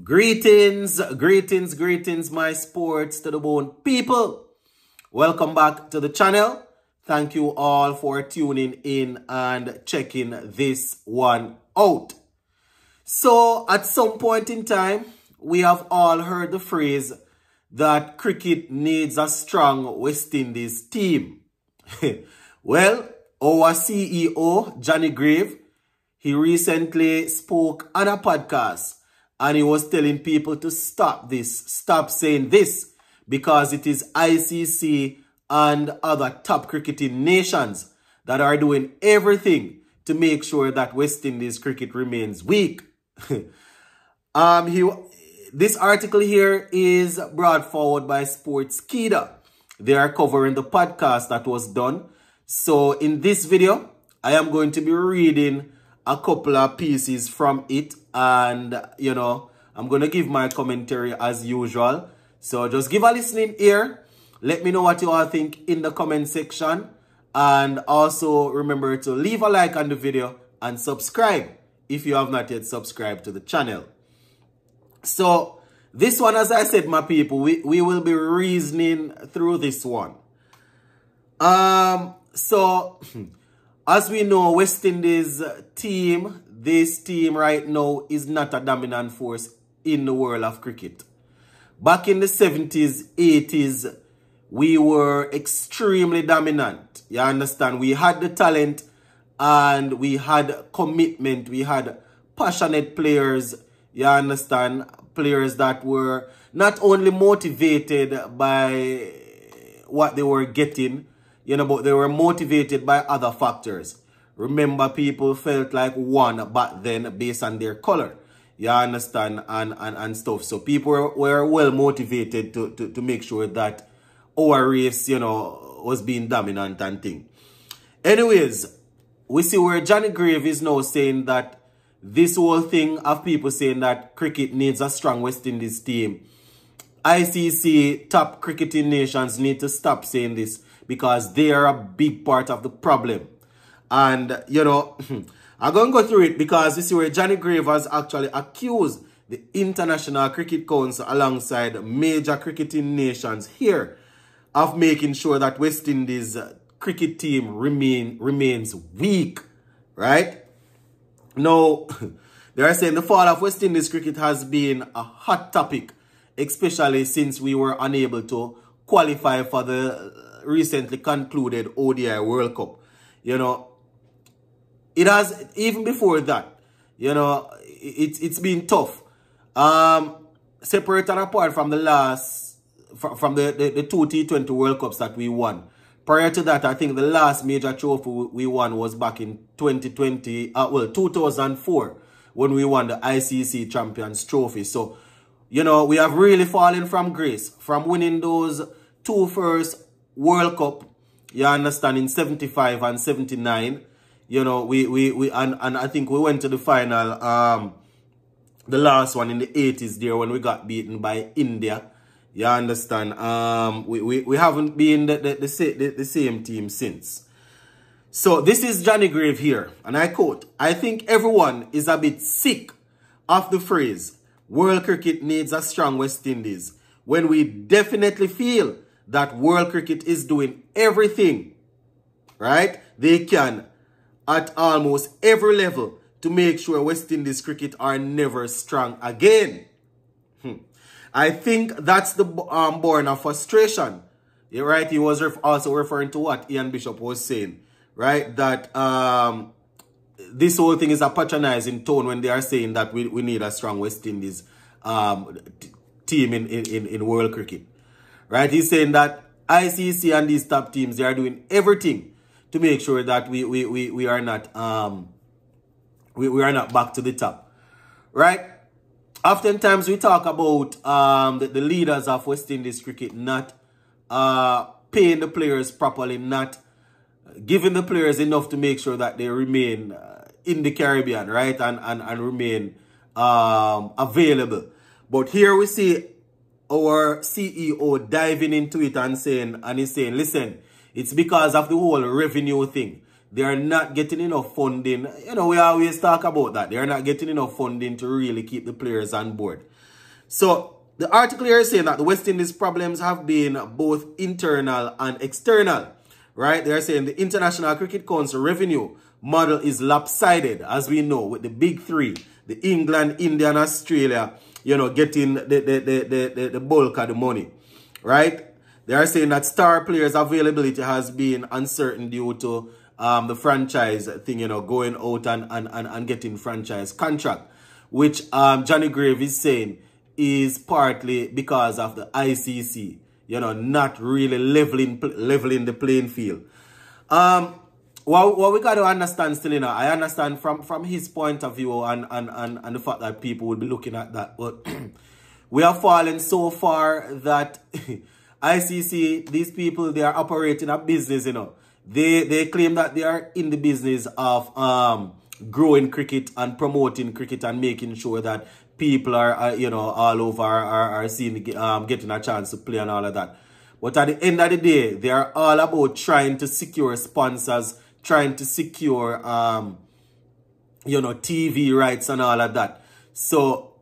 Greetings, greetings, greetings, my sports to the bone people. Welcome back to the channel. Thank you all for tuning in and checking this one out. So, at some point in time, we have all heard the phrase that cricket needs a strong West Indies team. well, our CEO, Johnny Grave, he recently spoke on a podcast and he was telling people to stop this, stop saying this, because it is ICC and other top cricketing nations that are doing everything to make sure that West Indies cricket remains weak. um, he, this article here is brought forward by Sportskeeda. They are covering the podcast that was done. So in this video, I am going to be reading a couple of pieces from it and you know i'm gonna give my commentary as usual. So just give a listening ear. Let me know what you all think in the comment section. And also remember to leave a like on the video and subscribe if you have not yet subscribed to the channel. So this one as i said my people we, we will be reasoning through this one. Um so As we know, West Indies team, this team right now is not a dominant force in the world of cricket. Back in the 70s, 80s, we were extremely dominant. You understand? We had the talent and we had commitment. We had passionate players. You understand? Players that were not only motivated by what they were getting, you know, but they were motivated by other factors. Remember, people felt like one back then based on their color. You understand? And, and, and stuff. So people were, well motivated to, to, to make sure that our race, you know, was being dominant and thing. Anyways, we see where Johnny Grave is now saying that this whole thing of people saying that cricket needs a strong West Indies team. ICC top cricketing nations need to stop saying this because they are a big part of the problem. And, you know, I'm going to go through it because this is where Johnny Grave has actually accused the International Cricket Council alongside major cricketing nations here of making sure that West Indies uh, cricket team remain remains weak, right? Now, they are saying the fall of West Indies cricket has been a hot topic, especially since we were unable to qualify for the recently concluded ODI World Cup. You know, it has, even before that, you know, it, it's been tough. Um, separate and apart from the last, from the, the, the two T20 World Cups that we won. Prior to that, I think the last major trophy we won was back in 2020, uh, well, 2004, when we won the ICC Champions Trophy. So, you know, we have really fallen from grace from winning those two first World Cup, you understand, in 75 and 79, you know, we, we, we and, and I think we went to the final, um, the last one in the 80s there when we got beaten by India. You understand? Um, we, we, we haven't been the, the, the, the, the same team since. So this is Johnny Grave here, and I quote, I think everyone is a bit sick of the phrase, world cricket needs a strong West Indies, when we definitely feel that world cricket is doing everything, right, they can at almost every level to make sure West Indies cricket are never strong again. Hmm. I think that's the um, born of frustration. Yeah, right? He was ref also referring to what Ian Bishop was saying, right? That um, this whole thing is a patronizing tone when they are saying that we, we need a strong West Indies um, team in, in, in world cricket right? He's saying that ICC and these top teams, they are doing everything to make sure that we, we, we, we are not um we, we are not back to the top, right? Oftentimes we talk about um the, the leaders of West Indies cricket not uh paying the players properly, not giving the players enough to make sure that they remain uh, in the Caribbean, right? And, and, and remain um, available. But here we see our CEO diving into it and saying, and he's saying, listen, it's because of the whole revenue thing. they are not getting enough funding. You know, we always talk about that. They are not getting enough funding to really keep the players on board. So the article here is saying that the West Indies problems have been both internal and external. Right? They're saying the International Cricket Council revenue model is lopsided, as we know, with the big three, the England, India, and Australia, you know, getting the, the, the, the, the bulk of the money. Right? They are saying that star players availability has been uncertain due to um, the franchise thing, you know, going out and, and, and, and getting franchise contract, which um, Johnny Grave is saying is partly because of the ICC, you know, not really leveling leveling the playing field. Um, what, what we got to understand still, you know, I understand from, from his point of view and, and, and, and the fact that people will be looking at that, but we are falling so far that ICC, these people, they are operating a business, you know. They they claim that they are in the business of um, growing cricket and promoting cricket and making sure that people are, are you know all over are, are seeing um, getting a chance to play and all of that. But at the end of the day, they are all about trying to secure sponsors, trying to secure um, you know TV rights and all of that. So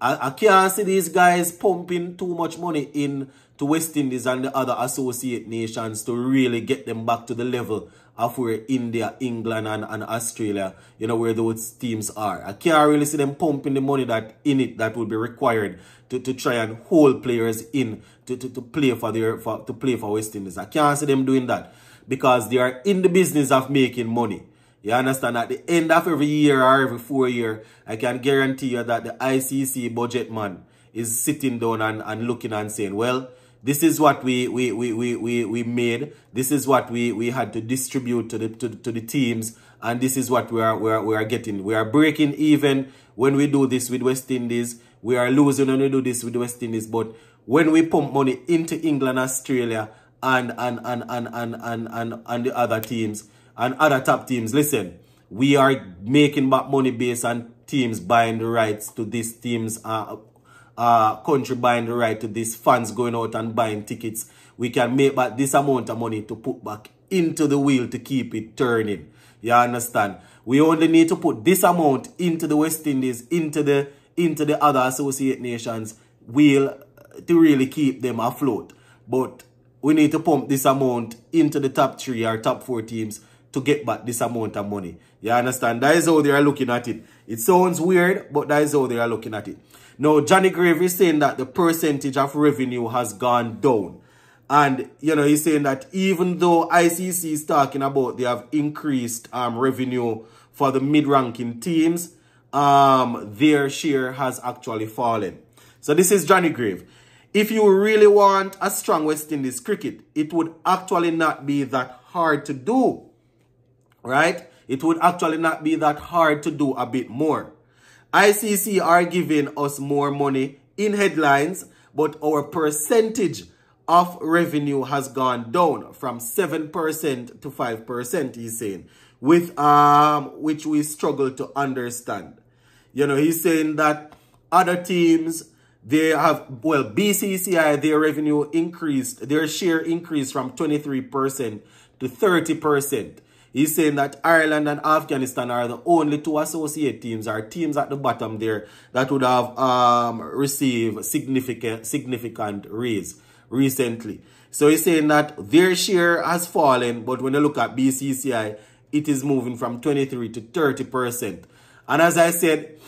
I, I can't see these guys pumping too much money in to West Indies and the other associate nations to really get them back to the level of where India, England, and, and Australia, you know, where those teams are. I can't really see them pumping the money that in it that would be required to, to try and hold players in to, to, to play for their for, to play for West Indies. I can't see them doing that because they are in the business of making money. You understand? At the end of every year or every four year, I can guarantee you that the ICC budget man is sitting down and, and looking and saying, well, this is what we we, we, we, we, we made. This is what we, we had to distribute to the to, to the teams. And this is what we are, we, are, we are getting. We are breaking even when we do this with West Indies. We are losing when we do this with West Indies. But when we pump money into England, Australia, and and and and and and, and, and the other teams and other top teams, listen, we are making back money based on teams buying the rights to these teams uh, uh, country buying the right to these fans going out and buying tickets, we can make back this amount of money to put back into the wheel to keep it turning. You understand? We only need to put this amount into the West Indies, into the into the other associate nations wheel to really keep them afloat. But we need to pump this amount into the top three or top four teams to get back this amount of money. You understand? That is how they are looking at it. It sounds weird, but that is how they are looking at it. Now, Johnny Grave is saying that the percentage of revenue has gone down. And, you know, he's saying that even though ICC is talking about they have increased um, revenue for the mid-ranking teams, um, their share has actually fallen. So this is Johnny Grave. If you really want a strong West Indies cricket, it would actually not be that hard to do. Right? It would actually not be that hard to do a bit more. ICC are giving us more money in headlines, but our percentage of revenue has gone down from 7% to 5%, he's saying, with um which we struggle to understand. You know, he's saying that other teams, they have, well, BCCI, their revenue increased, their share increased from 23% to 30%. He's saying that Ireland and Afghanistan are the only two associate teams or teams at the bottom there that would have um, received significant significant raise recently. So he's saying that their share has fallen, but when you look at BCCI, it is moving from 23 to 30%. And as I said,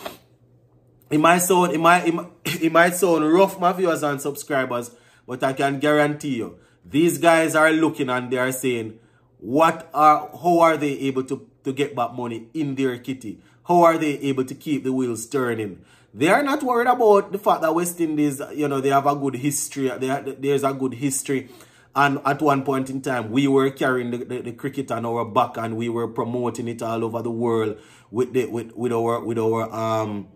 it might sound, it might, it might, sound rough, my viewers and subscribers, but I can guarantee you, these guys are looking and they are saying, what are how are they able to, to get back money in their kitty? How are they able to keep the wheels turning? They are not worried about the fact that West Indies, you know, they have a good history. They, there's a good history. And at one point in time, we were carrying the, the, the, cricket on our back and we were promoting it all over the world with the, with, with our with our um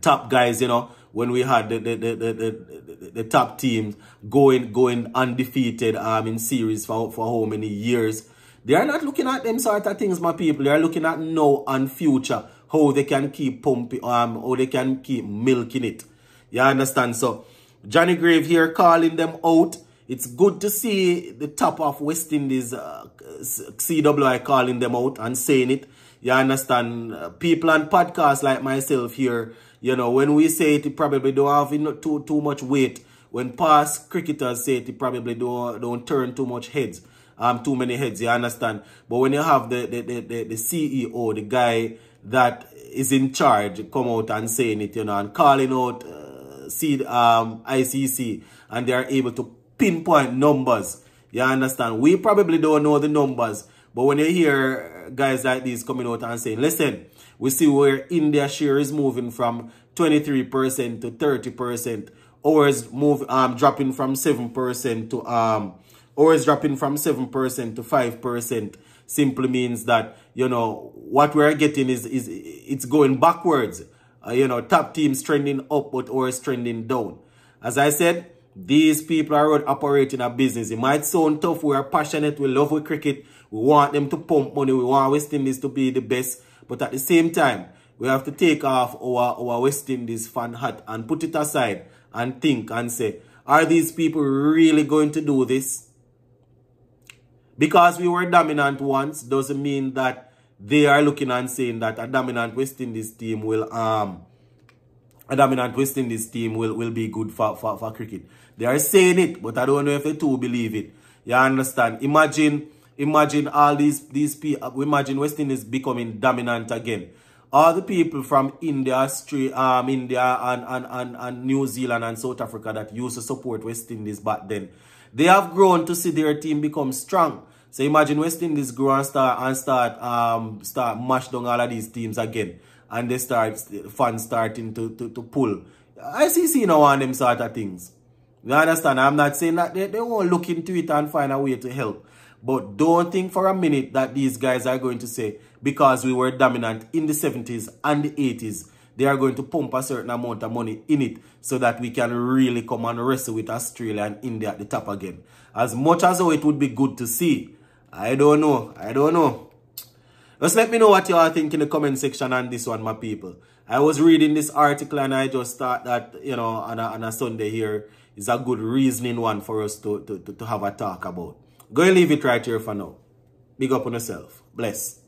top guys, you know when we had the the, the, the, the, the top teams going going undefeated um in series for, for how many years. They are not looking at them sort of things, my people. They are looking at now and future, how they can keep pumping, um, how they can keep milking it. You understand? So, Johnny Grave here calling them out. It's good to see the top of West Indies, uh, CWI calling them out and saying it. You understand? Uh, people and podcasts like myself here, you know, when we say it, it probably don't have too, too much weight. When past cricketers say it, it probably don't, don't turn too much heads. Um, too many heads, you understand? But when you have the, the, the, the, the CEO, the guy that is in charge, come out and saying it, you know, and calling out uh, um, ICC, and they are able to pinpoint numbers. You understand? We probably don't know the numbers, but when you hear guys like these coming out and saying, listen, we see where India share is moving from 23% to 30%, ours move um dropping from 7% to um ours dropping from 7% to 5% simply means that you know what we're getting is is it's going backwards. Uh, you know, top teams trending up, but ours trending down. As I said, these people are operating a business. It might sound tough. We are passionate. We love with cricket. We want them to pump money. We want West Indies to be the best. But at the same time, we have to take off our, our West Indies fan hat and put it aside and think and say, are these people really going to do this? Because we were dominant once doesn't mean that they are looking and saying that a dominant West Indies team will um a dominant West Indies team will, will be good for, for, for cricket. They are saying it, but I don't know if they too believe it. You understand? Imagine, imagine all these these people. Imagine West Indies becoming dominant again. All the people from India, um, India and, and, and, and New Zealand and South Africa that used to support West Indies back then, they have grown to see their team become strong. So imagine West Indies grow and start and start um start mash down all of these teams again and they start fans starting to, to, to pull. ICC now want them sort of things. You understand? I'm not saying that they, they won't look into it and find a way to help. But don't think for a minute that these guys are going to say, because we were dominant in the 70s and the 80s, they are going to pump a certain amount of money in it so that we can really come and wrestle with Australia and India at the top again. As much as though it would be good to see, I don't know. I don't know. Just let me know what you all think in the comment section on this one, my people. I was reading this article and I just thought that, you know, on a, on a Sunday here is a good reasoning one for us to, to, to, to have a talk about. Go and leave it right here for now. Big up on yourself. Bless.